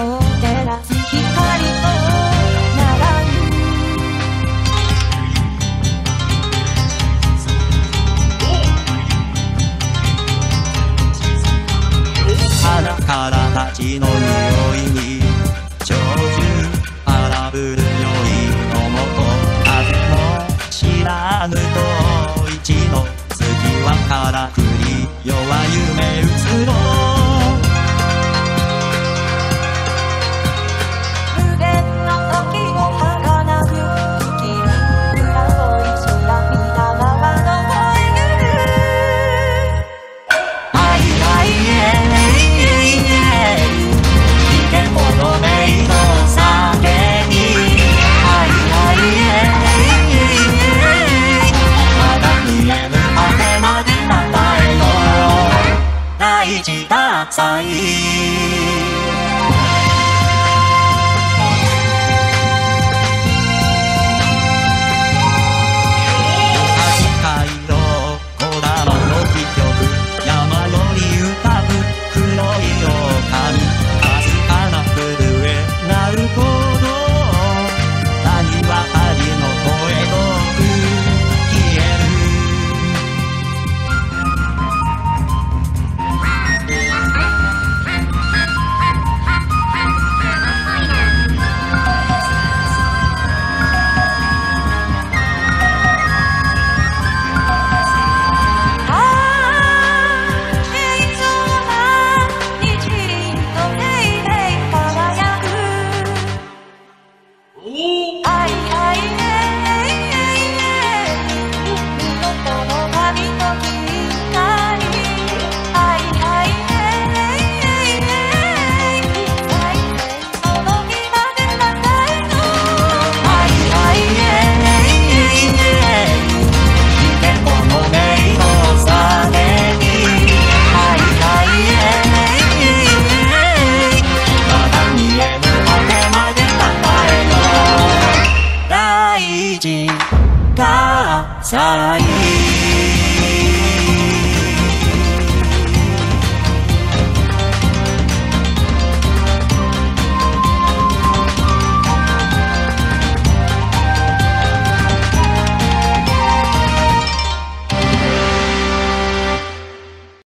今ら花から滝の匂いに長寿荒ぶるよいのもとずも知らぬと一度月はからくり弱夢うつろ在意。Sarai